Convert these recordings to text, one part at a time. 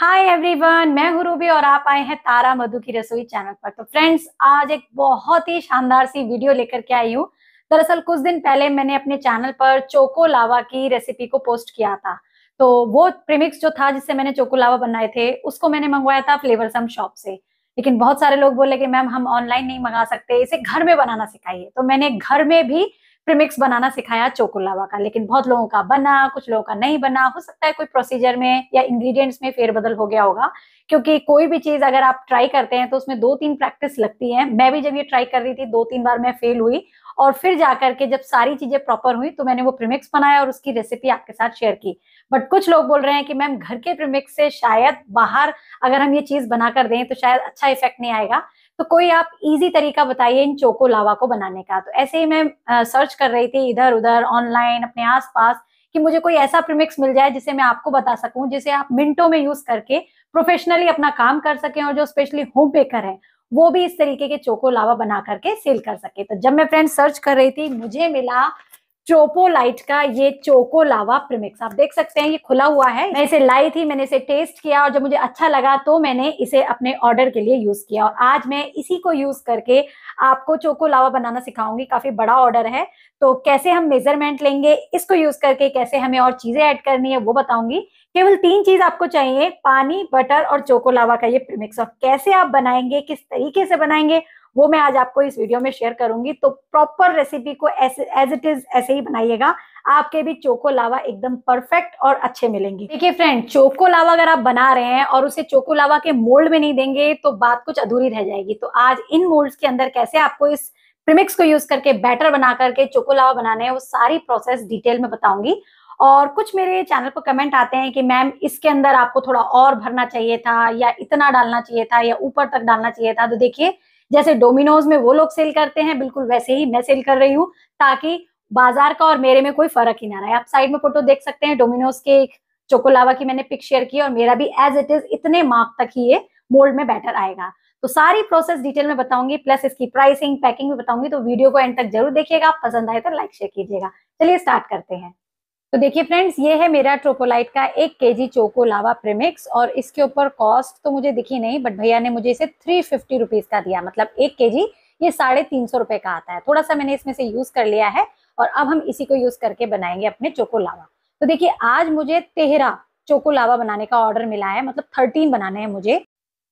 Hi everyone मैं हूँ Ruby और आप आए हैं तारा मधु की रसोई चैनल पर। तो फ्रेंड्स आज एक बहुत ही शानदार सी वीडियो लेकर के आई हूँ। दरअसल कुछ दिन पहले मैंने अपने चैनल पर चोको लावा की रेसिपी को पोस्ट किया था। तो वो प्रीमिक्स जो था, जिससे मैंने चोको लावा बनाए थे, उसको मैंने मंगवाया था फ्लेवर सम शॉप से। लेकिन बहुत सारे लोग बोले कि, मैम, हम ऑनलाइन नहीं मंगा सकते, इसे घर में बनाना सिखाइए। तो मैंने घर में भी प्रीमिक्स बनाना सिखाया चोकोलावा का, लेकिन बहुत लोगों का बना, कुछ लोगों का नहीं बना। हो सकता है कोई प्रोसीजर में या इंग्रेडिएंट्स में फेरबदल हो गया होगा, क्योंकि कोई भी चीज़ अगर आप ट्राई करते हैं तो उसमें दो तीन प्रैक्टिस लगती है। मैं भी जब ये ट्राई कर रही थी दो तीन बार मैं फेल हुई और फिर जाकर के जब सारी चीज़ें प्रॉपर हुई तो मैंने वो प्रीमिक्स बनाया और उसकी रेसिपी आपके साथ शेयर की। बट कुछ लोग बोल रहे हैं कि मैम घर के प्रीमिक्स से शायद बाहर अगर हम ये चीज़ बनाकर दें तो शायद अच्छा इफ़ेक्ट नहीं आएगा। तो कोई आप इजी तरीका बताइए इन चोको लावा को बनाने का। तो ऐसे ही मैं सर्च कर रही थी इधर, उधर ऑनलाइन अपने आसपास, कि मुझे कोई ऐसा प्रीमिक्स मिल जाए जिसे मैं आपको बता सकूँ, जिसे आप मिनटों में यूज़ करके प्रोफेशनली अपना काम कर सकें और जो स्पेशली होम बेकर है, वो भी इस तरीके के चोको लावा बना करके सेल कर सके। तो जब मैं फ्रेंड सर्च कर रही थी, मुझे मिला ट्रोपोलाइट का ये चोको लावा प्रीमिक्स। आप देख सकते हैं, ये खुला हुआ है। मैं इसे लाई थी, मैंने इसे टेस्ट किया और जब मुझे अच्छा लगा तो मैंने इसे अपने ऑर्डर के लिए यूज़ किया। और आज मैं इसी को यूज़ करके आपको चोको लावा बनाना सिखाऊँगी। काफ़ी बड़ा ऑर्डर है। तो कैसे हम मेज़रमेंट लेंगे, इसको यूज़ करके कैसे हमें और चीज़ें ऐड करनी है, वो बताऊँगी। केवल तीन चीज़ आपको चाहिए, पानी बटर और चोको लावा का ये प्रिमिक्स। और कैसे आप बनाएँगे, किस तरीके से बनाएँगे वो मैं आज आपको इस वीडियो में शेयर करूँगी। तो प्रॉपर रेसिपी को एज इट इज़ ऐसे ही बनाइएगा। आपके भी चोको लावा एकदम परफेक्ट और अच्छे मिलेंगे। देखिए फ्रेंड चोको लावा अगर आप बना रहे हैं और उसे चोको लावा के मोल्ड में नहीं देंगे तो बात कुछ अधूरी रह जाएगी। तो आज इन मोल्ड्स के अंदर कैसे आपको इस प्रिमिक्स को यूज़ करके बैटर बना करके चोको लावा बनाने हैं, वो सारी प्रोसेस डिटेल में बताऊँगी। और कुछ मेरे चैनल पर कमेंट आते हैं कि मैम इसके अंदर आपको थोड़ा और भरना चाहिए था या इतना डालना चाहिए था या ऊपर तक डालना चाहिए था। तो देखिए जैसे डोमिनोज में वो लोग सेल करते हैं, बिल्कुल वैसे ही मैं सेल कर रही हूँ, ताकि बाज़ार का और मेरे में कोई फ़र्क ही ना रहे। आप साइड में फ़ोटो देख सकते हैं डोमिनोज के एक चोकोलावा की मैंने पिक शेयर की और मेरा भी एज इट इज़ इतने मार्क तक ही ये मोल्ड में बैटर आएगा। तो सारी प्रोसेस डिटेल में बताऊँगी प्लस इसकी प्राइसिंग पैकिंग भी बताऊँगी तो वीडियो को एंड तक ज़रूर देखिएगा पसंद आए तो लाइक शेयर कीजिएगा। चलिए स्टार्ट करते हैं। तो देखिए फ्रेंड्स, ये है मेरा ट्रोपोलाइट का एक केजी चोको लावा प्रीमिक्स और इसके ऊपर कॉस्ट तो मुझे दिखी नहीं, बट भैया ने मुझे इसे थ्री फिफ्टी रुपीज़ का दिया मतलब एक केजी ये साढ़े तीन सौ रुपए का आता है। थोड़ा सा मैंने इसमें से यूज़ कर लिया है और अब हम इसी को यूज़ करके बनाएँगे अपने चोको लावा तो देखिए, आज मुझे तेरह चोको लावा बनाने का ऑर्डर मिला है मतलब थर्टीन बनाने हैं मुझे।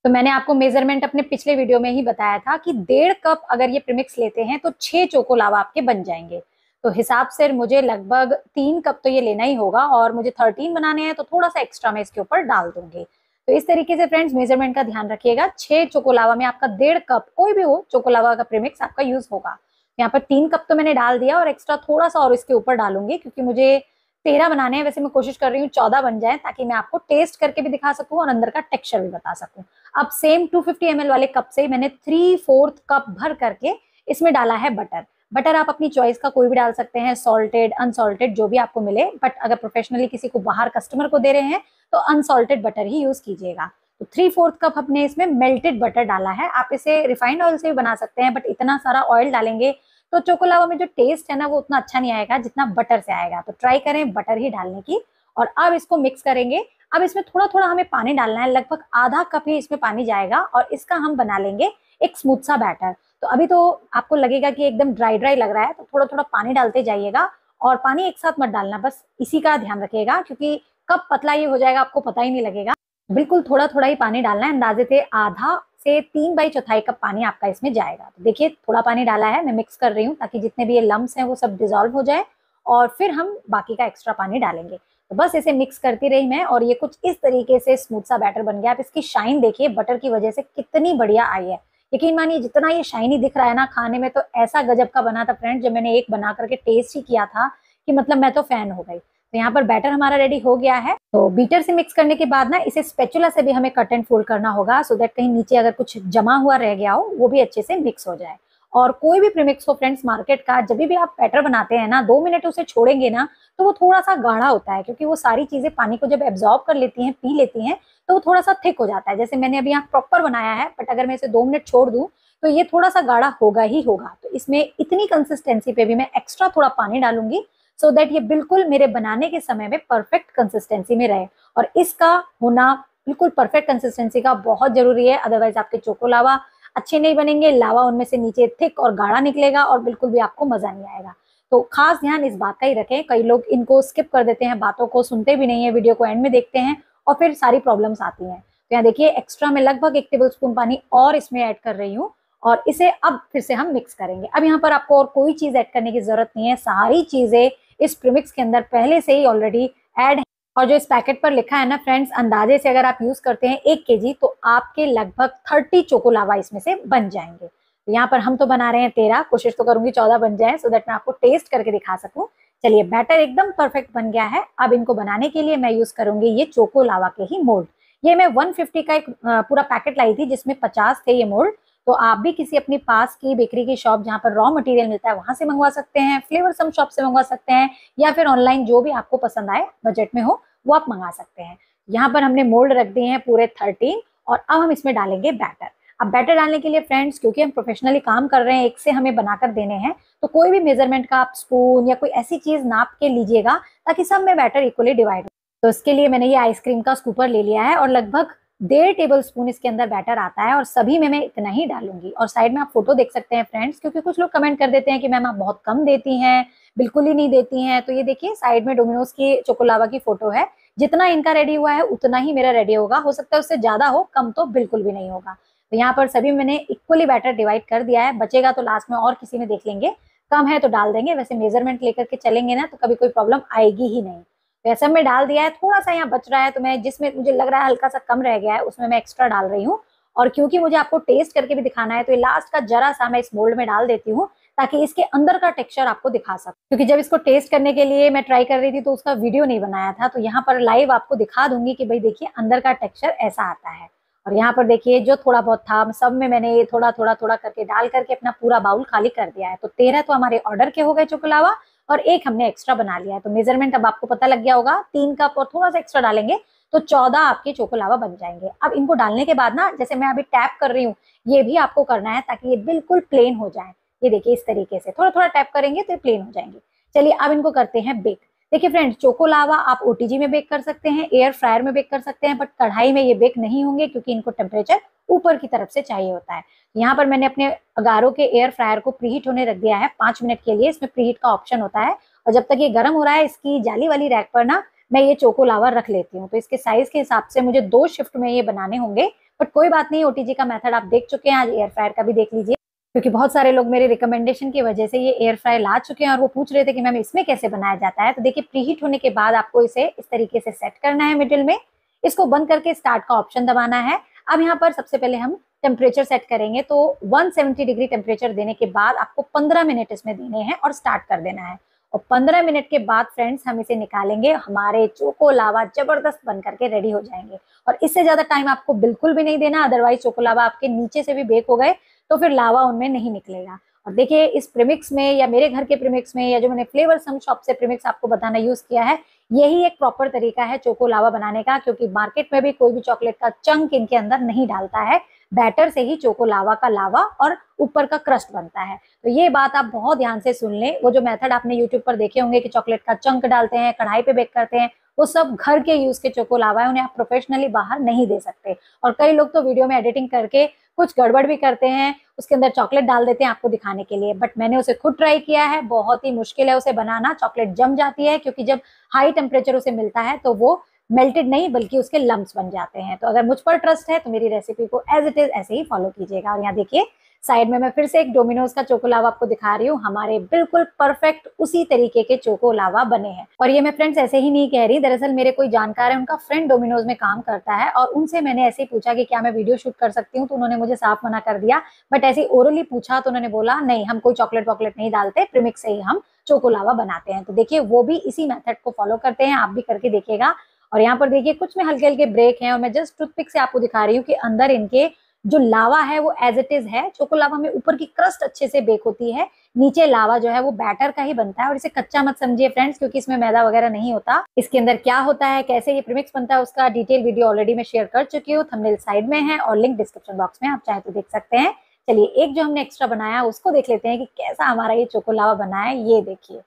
तो मैंने आपको मेज़रमेंट अपने पिछले वीडियो में ही बताया था कि डेढ़ कप अगर ये प्रीमिक्स लेते हैं तो छह चोको लावा आपके बन जाएँगे। तो हिसाब से मुझे लगभग तीन कप तो ये लेना ही होगा और मुझे थर्टीन बनाने हैं तो थोड़ा सा एक्स्ट्रा मैं इसके ऊपर डाल दूँगी। तो इस तरीके से फ्रेंड्स मेज़रमेंट का ध्यान रखिएगा। छह चोकोलावा में आपका डेढ़ कप कोई भी हो, चोकोलावा का प्रीमिक्स आपका यूज़ होगा। यहाँ पर तीन कप तो मैंने डाल दिया और एक्स्ट्रा थोड़ा सा और इसके ऊपर डालूँगी, क्योंकि मुझे तेरह बनाने हैं। वैसे मैं कोशिश कर रही हूँ चौदह बन जाए, ताकि मैं आपको टेस्ट करके भी दिखा सकूँ और अंदर का टेक्सचर भी बता सकूँ। अब सेम 250 फिफ्टी वाले कप से मैंने थ्री फोर्थ कप भर करके इसमें डाला है बटर बटर आप अपनी चॉइस का कोई भी डाल सकते हैं सॉल्टेड अनसॉल्टेड जो भी आपको मिले बट अगर प्रोफेशनली किसी को बाहर कस्टमर को दे रहे हैं तो अनसॉल्टेड बटर ही यूज़ कीजिएगा। तो थ्री फोर्थ कप हमने इसमें मेल्टेड बटर डाला है। आप इसे रिफाइंड ऑयल से भी बना सकते हैं बट इतना सारा ऑयल डालेंगे तो चोकोलावा में जो टेस्ट है ना, वो उतना अच्छा नहीं आएगा जितना बटर से आएगा। तो ट्राई करें बटर ही डालने की, और अब इसको मिक्स करेंगे। अब इसमें थोड़ा थोड़ा हमें पानी डालना है, लगभग आधा कप ही इसमें पानी जाएगा, और इसका हम बना लेंगे एक स्मूथ सा बैटर तो अभी तो आपको लगेगा कि एकदम ड्राई ड्राई लग रहा है तो थोड़ा थोड़ा पानी डालते जाइएगा और पानी एक साथ मत डालना, बस इसी का ध्यान रखिएगा, क्योंकि कब पतला ये हो जाएगा आपको पता ही नहीं लगेगा। बिल्कुल थोड़ा थोड़ा ही पानी डालना है, अंदाजे से आधा से तीन बाई चौथाई कप पानी आपका इसमें जाएगा। तो देखिए, थोड़ा पानी डाला है, मैं मिक्स कर रही हूँ, ताकि जितने भी ये लम्स हैं वो सब डिजोल्व हो जाए और फिर हम बाकी का एक्स्ट्रा पानी डालेंगे। तो बस इसे मिक्स करती रही मैं और ये कुछ इस तरीके से स्मूथ सा बैटर बन गया। आप इसकी शाइन देखिए बटर की वजह से कितनी बढ़िया आई है। यकीन मानिए, जितना ये शाइनी दिख रहा है ना खाने में तो ऐसा गजब का बना था फ्रेंड जब मैंने एक बना करके टेस्ट ही किया था कि मतलब मैं तो फ़ैन हो गई। तो यहाँ पर बैटर हमारा रेडी हो गया है। तो बीटर से मिक्स करने के बाद ना, इसे स्पेचुला से भी हमें कट एंड फोल्ड करना होगा सो देट कहीं नीचे अगर कुछ जमा हुआ रह गया हो, वो भी अच्छे से मिक्स हो जाए। और कोई भी प्रीमिक्स हो फ्रेंड्स मार्केट का, जब भी आप बैटर बनाते हैं ना, दो मिनट उसे छोड़ेंगे ना तो वो थोड़ा सा गाढ़ा होता है, क्योंकि वो सारी चीज़ें पानी को जब एब्जॉर्ब कर लेती हैं, पी लेती हैं तो थोड़ा सा थिक हो जाता है। जैसे मैंने अभी यहाँ प्रॉपर बनाया है बट अगर मैं इसे दो मिनट छोड़ दूँ तो ये थोड़ा सा गाढ़ा होगा ही होगा। तो इसमें इतनी कंसिस्टेंसी पे भी मैं एक्स्ट्रा थोड़ा पानी डालूँगी सो so दैट ये बिल्कुल मेरे बनाने के समय में परफेक्ट कंसिस्टेंसी में रहे। और इसका होना बिल्कुल परफेक्ट कंसिस्टेंसी का बहुत ज़रूरी है अदरवाइज़ आपके चोको लावा अच्छे नहीं बनेंगे लावा उनमें से नीचे थिक और गाढ़ा निकलेगा और बिल्कुल भी आपको मज़ा नहीं आएगा। तो खास ध्यान इस बात का ही रखें, कई लोग इनको स्किप कर देते हैं, बातों को सुनते भी नहीं है वीडियो को एंड में देखते हैं और फिर सारी प्रॉब्लम्स आती हैं। तो यहाँ देखिए एक्स्ट्रा में लगभग एक टेबल स्पून पानी और इसमें ऐड कर रही हूँ और इसे अब फिर से हम मिक्स करेंगे। अब यहाँ पर आपको और कोई चीज़ ऐड करने की ज़रूरत नहीं है। सारी चीज़ें इस प्रीमिक्स के अंदर पहले से ही ऑलरेडी ऐड है। और जो इस पैकेट पर लिखा है ना फ्रेंड्स अंदाजे से अगर आप यूज़ करते हैं एक के तो आपके लगभग थर्टी चोकोलावा इसमें से बन जाएँगे। तो यहाँ पर हम तो बना रहे हैं तेरह, कोशिश तो करूँगी चौदह बन जाए सो देट मैं आपको टेस्ट करके दिखा सकूँ। चलिए बैटर एकदम परफेक्ट बन गया है। अब इनको बनाने के लिए मैं यूज़ करूँगी ये चोको लावा के ही मोल्ड ये मैं 150 का एक पूरा पैकेट लाई थी जिसमें 50 थे ये मोल्ड तो आप भी किसी अपनी पास की बेकरी की शॉप जहाँ पर रॉ मटेरियल मिलता है वहाँ से मंगवा सकते हैं फ्लेवर सम शॉप से मंगवा सकते हैं, या फिर ऑनलाइन जो भी आपको पसंद आए बजट में हो, वो आप मंगा सकते हैं। यहाँ पर हमने मोल्ड रख दिए हैं पूरे थर्टीन और अब हम इसमें डालेंगे बैटर अब बैटर डालने के लिए फ्रेंड्स क्योंकि हम प्रोफेशनली काम कर रहे हैं, एक से हमें बनाकर देने हैं तो कोई भी मेज़रमेंट का आप स्पून या कोई ऐसी चीज़ नाप के लीजिएगा, ताकि सब में बैटर इक्वली डिवाइड हो। तो इसके लिए मैंने ये आइसक्रीम का स्कूपर ले लिया है और लगभग डेढ़ टेबल स्पून इसके अंदर बैटर आता है और सभी में मैं इतना ही डालूँगी। और साइड में आप फ़ोटो देख सकते हैं फ्रेंड्स क्योंकि कुछ लोग कमेंट कर देते हैं कि मैम आप बहुत कम देती हैं, बिल्कुल ही नहीं देती हैं। तो ये देखिए साइड में डोमिनोज की चोकोलावा की फ़ोटो है, जितना इनका रेडी हुआ है, उतना ही मेरा रेडी होगा। हो सकता है उससे ज़्यादा हो, कम तो बिल्कुल भी नहीं होगा। तो यहाँ पर सभी मैंने इक्वली बैटर डिवाइड कर दिया है। बचेगा तो लास्ट में और किसी में देख लेंगे। कम है तो डाल देंगे। वैसे मेज़रमेंट लेकर के चलेंगे ना तो कभी कोई प्रॉब्लम आएगी ही नहीं। तो ऐसा में डाल दिया है। थोड़ा सा यहाँ बच रहा है तो मैं जिसमें मुझे लग रहा है हल्का सा कम रह गया है, उसमें मैं एक्स्ट्रा डाल रही हूँ। और क्योंकि मुझे आपको टेस्ट करके भी दिखाना है तो ये लास्ट का जरा सा मैं इस मोल्ड में डाल देती हूँ, ताकि इसके अंदर का टेक्सचर आपको दिखा सकूँ। क्योंकि जब इसको टेस्ट करने के लिए मैं ट्राई कर रही थी तो उसका वीडियो नहीं बनाया था। तो यहाँ पर लाइव आपको दिखा दूँगी कि भाई देखिए, अंदर का टेक्सचर ऐसा आता है। और यहाँ पर देखिए, जो थोड़ा बहुत था सब में मैंने ये थोड़ा थोड़ा थोड़ा करके डाल करके अपना पूरा बाउल खाली कर दिया है। तो तेरह तो हमारे ऑर्डर के हो गए चोकलावा और एक हमने एक्स्ट्रा बना लिया है। तो मेज़रमेंट अब आपको पता लग गया होगा, तीन कप और थोड़ा सा एक्स्ट्रा डालेंगे तो चौदह आपके चोकोलावा बन जाएँगे। अब इनको डालने के बाद ना, जैसे मैं अभी टैप कर रही हूँ, ये भी आपको करना है ताकि ये बिल्कुल प्लेन हो जाए। ये देखिए, इस तरीके से थोड़ा थोड़ा टैप करेंगे तो ये प्लेन हो जाएँगे। चलिए, अब इनको करते हैं बेक। देखिए फ्रेंड्स चोको लावा आप ओटीजी में बेक कर सकते हैं एयर फ्रायर में बेक कर सकते हैं बट कढ़ाई में ये बेक नहीं होंगे क्योंकि इनको टेम्परेचर ऊपर की तरफ़ से चाहिए होता है। यहाँ पर मैंने अपने अगारों के एयर फ्रायर को प्रीहीट होने रख दिया है, पाँच मिनट के लिए इसमें प्रीहीट का ऑप्शन होता है। और जब तक ये गर्म हो रहा है, इसकी जाली वाली रैक पर ना मैं ये चोको लावा रख लेती हूँ। तो इसके साइज़ के हिसाब से मुझे दो शिफ्ट में ये बनाने होंगे बट कोई बात नहीं ओटीजी का मेथड आप देख चुके हैं, आज एयर फ्रायर का भी देख लीजिए। क्योंकि बहुत सारे लोग मेरे रिकमेंडेशन की वजह से ये एयर फ्राई ला चुके हैं और वो पूछ रहे थे कि मैम इसमें कैसे बनाया जाता है? तो देखिए प्रीहीट होने के बाद आपको इसे इस तरीके से सेट करना है मिडिल में। इसको बंद करके स्टार्ट का ऑप्शन दबाना है। अब यहाँ पर सबसे पहले हम टेम्परेचर सेट करेंगे तो 170 डिग्री टेम्परेचर देने के बाद आपको 15 मिनट इसमें देने हैं और स्टार्ट कर देना है। और 15 मिनट के बाद फ्रेंड्स हम इसे निकालेंगे, हमारे चोको लावा ज़बरदस्त बन करके रेडी हो जाएँगे। और इससे ज़्यादा टाइम आपको बिल्कुल भी नहीं देना अदरवाइज़ चोको लावा आपके नीचे से भी बेक हो गए। तो फिर लावा उनमें नहीं निकलेगा। और देखिए, इस प्रीमिक्स में या मेरे घर के प्रीमिक्स में या जो मैंने फ्लेवर सम शॉप से प्रीमिक्स आपको बताना यूज़ किया है, यही एक प्रॉपर तरीका है चोको लावा बनाने का, क्योंकि मार्केट में भी कोई भी चॉकलेट का चंक इनके अंदर नहीं डालता है। बैटर से ही चोको लावा का लावा और ऊपर का क्रस्ट बनता है। तो ये बात आप बहुत ध्यान से सुन लें। वो जो मेथड आपने यूट्यूब पर देखे होंगे कि चॉकलेट का चंक डालते हैं, कढ़ाई पे बेक करते हैं, वो सब घर के यूज़ के चोको लावा है, उन्हें आप प्रोफेशनली बाहर नहीं दे सकते। और कई लोग तो वीडियो में एडिटिंग करके कुछ गड़बड़ भी करते हैं, उसके अंदर चॉकलेट डाल देते हैं आपको दिखाने के लिए। बट मैंने उसे खुद ट्राई किया है, बहुत ही मुश्किल है उसे बनाना, चॉकलेट जम जाती है, क्योंकि जब हाई टेम्परेचर उसे मिलता है तो वो मेल्टेड नहीं, बल्कि उसके लम्ब बन जाते हैं। तो अगर मुझ पर ट्रस्ट है तो मेरी रेसिपी को एज इट इज़ ऐसे ही फॉलो कीजिएगा। और यहाँ देखिए साइड में मैं फिर से एक डोमिनोज का चोको लावा आपको दिखा रही हूँ। हमारे बिल्कुल परफेक्ट उसी तरीके के चोको लावा बने हैं। और ये मैं फ्रेंड्स ऐसे ही नहीं कह रही, दरअसल मेरे कोई जानकार है, उनका फ्रेंड डोमिनोज में काम करता है और उनसे मैंने ऐसे ही पूछा कि क्या मैं वीडियो शूट कर सकती हूँ तो उन्होंने मुझे साफ़ मना कर दिया। बट ऐसे ओरली पूछा तो उन्होंने बोला, नहीं, हम कोई चॉकलेट वॉकलेट नहीं डालते प्रिमिक्स से ही हम चोको लावा बनाते हैं। तो देखिए, वो भी इसी मेथड को फॉलो करते हैं, आप भी करके देखिएगा। और यहाँ पर देखिए, कुछ में हल्के हल्के ब्रेक हैं और मैं जस्ट टूथपिक से आपको दिखा रही हूँ कि अंदर इनके जो लावा है वो एज इट इज़ है चोको लावा में ऊपर की क्रस्ट अच्छे से बेक होती है, नीचे लावा जो है वो बैटर का ही बनता है और इसे कच्चा मत समझिए फ्रेंड्स क्योंकि इसमें मैदा वगैरह नहीं होता। इसके अंदर क्या होता है, कैसे ये प्रीमिक्स बनता है, उसका डिटेल वीडियो ऑलरेडी मैं शेयर कर चुकी हूँ थंबनेल साइड में है और लिंक डिस्क्रिप्शन बॉक्स में आप चाहे तो देख सकते हैं। चलिए, एक जो हमने एक्स्ट्रा बनाया, उसको देख लेते हैं कि कैसा हमारा ये चोको लावा बना है, ये देखिए।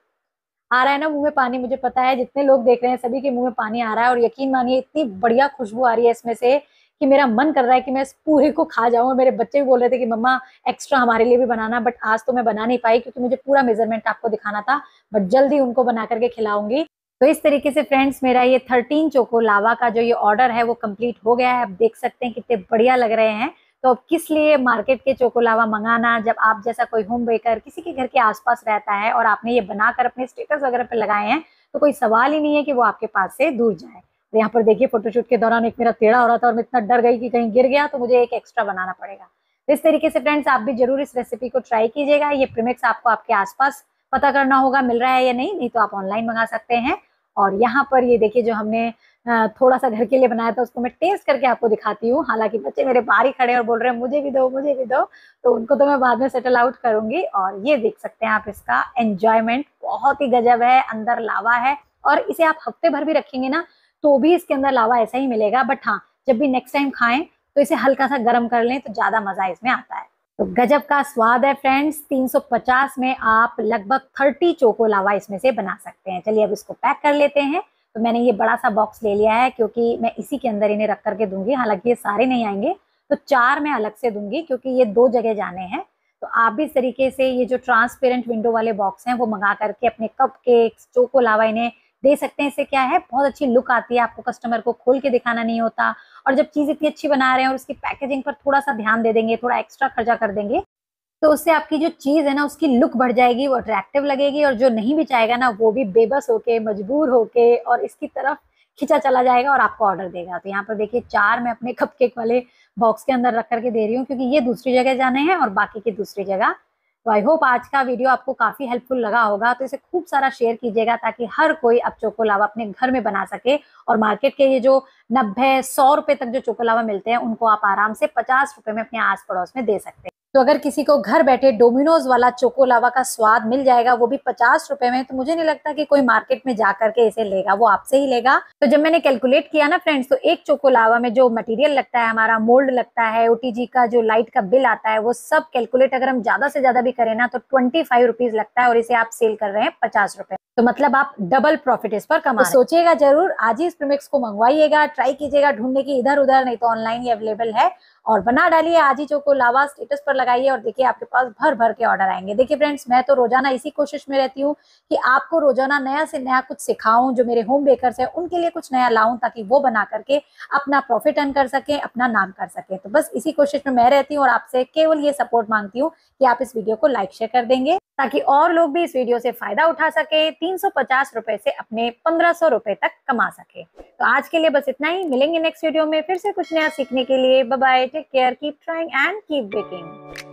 आ रहा है ना मुँह में पानी, मुझे पता है, जितने लोग देख रहे हैं सभी के मुँह में पानी आ रहा है और यकीन मानिए, इतनी बढ़िया खुशबू आ रही है इसमें से। कि मेरा मन कर रहा है कि मैं इस पूरे को खा जाऊँ। मेरे बच्चे भी बोल रहे थे कि, मम्मा एक्स्ट्रा हमारे लिए भी बनाना बट आज तो मैं बना नहीं पाई क्योंकि मुझे पूरा मेज़रमेंट आपको दिखाना था बट जल्दी उनको बना करके खिलाऊँगी। तो इस तरीके से फ्रेंड्स मेरा ये थर्टीन चोको लावा का जो ये ऑर्डर है वो कंप्लीट हो गया है। आप देख सकते हैं कितने बढ़िया लग रहे हैं। तो अब किस लिए मार्केट के चोको लावा मंगाना? जब आप जैसा कोई होम बेकर किसी के घर के आसपास रहता है और आपने ये बनाकर अपने स्टेटस वगैरह पे लगाए हैं तो कोई सवाल ही नहीं है कि वो आपके पास से दूर जाए। तो यहाँ पर देखिए फोटोशूट के दौरान एक मेरा टेढ़ा हो रहा था और मैं इतना डर गई कि कहीं गिर गया तो मुझे एक एक्स्ट्रा बनाना पड़ेगा। तो इस तरीके से फ्रेंड्स आप भी ज़रूर इस रेसिपी को ट्राई कीजिएगा। ये प्रीमिक्स आपको आपके आसपास पता करना होगा, मिल रहा है या नहीं नहीं तो आप ऑनलाइन मंगा सकते हैं। और यहाँ पर ये देखिए जो हमने थोड़ा सा घर के लिए बनाया था, उसको मैं टेस्ट करके आपको दिखाती हूँ। हालाँकि बच्चे मेरे बाहर ही खड़े और बोल रहे हैं, मुझे भी दो, मुझे भी दो। तो उनको तो मैं बाद में सेटल आउट करूँगी। और ये देख सकते हैं आप इसका एंजॉयमेंट बहुत ही गजब है, अंदर लावा है। और इसे आप हफ़्ते भर भी रखेंगे ना तो भी इसके अंदर लावा ऐसा ही मिलेगा बट हाँ जब भी नेक्स्ट टाइम खाएँ तो इसे हल्का सा गर्म कर लें तो ज़्यादा मज़ा इसमें आता है। तो गजब का स्वाद है फ्रेंड्स 350 में आप लगभग 30 चोको लावा इसमें से बना सकते हैं। चलिए अब इसको पैक कर लेते हैं। तो मैंने ये बड़ा सा बॉक्स ले लिया है, क्योंकि मैं इसी के अंदर इन्हें रख करके दूँगी, हालाँकि ये सारे नहीं आएँगे तो चार मैं अलग से दूँगी, क्योंकि ये दो जगह जाने हैं। तो आप भी इस तरीके से ये जो ट्रांसपेरेंट विंडो वाले बॉक्स हैं, वो मंगा करके अपने कप केक्स चोको लावा इन्हें दे सकते हैं। इससे क्या है, बहुत अच्छी लुक आती है। आपको कस्टमर को खोल के दिखाना नहीं होता। और जब चीज़ इतनी अच्छी बना रहे हैं और उसकी पैकेजिंग पर थोड़ा सा ध्यान दे देंगे, थोड़ा एक्स्ट्रा खर्चा कर देंगे तो उससे आपकी जो चीज़ है ना, उसकी लुक बढ़ जाएगी, वो अट्रैक्टिव लगेगी और जो नहीं भी चाहेगा ना, वो भी बेबस होके, मजबूर होके और इसकी तरफ़ खिंचा चला जाएगा और आपको ऑर्डर देगा। तो यहाँ पर देखिए, चार मैं अपने कपकेक वाले बॉक्स के अंदर रख करके दे रही हूँ, क्योंकि ये दूसरी जगह जाने हैं और बाकी की दूसरी जगह तो आई होप आज का वीडियो आपको काफ़ी हेल्पफुल लगा होगा। तो इसे खूब सारा शेयर कीजिएगा ताकि हर कोई अब चोकोलावा अपने घर में बना सके और मार्केट के ये जो नब्बे, सौ रुपए तक जो चोकोलावा मिलते हैं, उनको आप आराम से पचास रुपए में अपने आस पड़ोस में दे सकते हैं। तो अगर किसी को घर बैठे डोमिनोज वाला चोको लावा का स्वाद मिल जाएगा वो भी पचास रुपए में तो मुझे नहीं लगता कि कोई मार्केट में जा करके इसे लेगा वो आपसे ही लेगा। तो जब मैंने कैलकुलेट किया ना फ्रेंड्स तो एक चोको लावा में जो मटेरियल लगता है हमारा मोल्ड लगता है ओटीजी का जो लाइट का बिल आता है वो सब कैलकुलेट अगर हम ज़्यादा से ज़्यादा भी करें ना तो ट्वेंटी फाइव रुपीज़ लगता है और इसे आप सेल कर रहे हैं पचास रुपए। तो मतलब आप डबल प्रॉफिट इस पर कमा तो सोचिएगा ज़रूर आज ही इस प्रीमिक्स को मंगवाइएगा ट्राई कीजिएगा ढूँढने की इधर उधर नहीं तो ऑनलाइन ही अवेलेबल है। और बना डालिए, आज ही चोको लावा स्टेटस पर लगाइए और देखिए आपके पास भर भर के ऑर्डर आएँगे। देखिए फ्रेंड्स मैं तो रोज़ाना इसी कोशिश में रहती हूँ कि आपको रोज़ाना नया से नया कुछ सिखाऊं, जो मेरे होम बेकर्स है, उनके लिए कुछ नया लाऊं ताकि वो बना करके अपना प्रॉफिट अर्न कर सके, अपना नाम कर सके। तो बस इसी कोशिश में मैं रहती हूँ और आपसे केवल ये सपोर्ट मांगती हूँ कि आप इस वीडियो को लाइक शेयर कर देंगे। ताकि और लोग भी इस वीडियो से फ़ायदा उठा सके, तीन सौ पचास रुपए से अपने पंद्रह सौ रुपए तक कमा सके। तो आज के लिए बस इतना ही। मिलेंगे नेक्स्ट वीडियो में फिर से कुछ नया सीखने के लिए। Bye take care keep trying and keep baking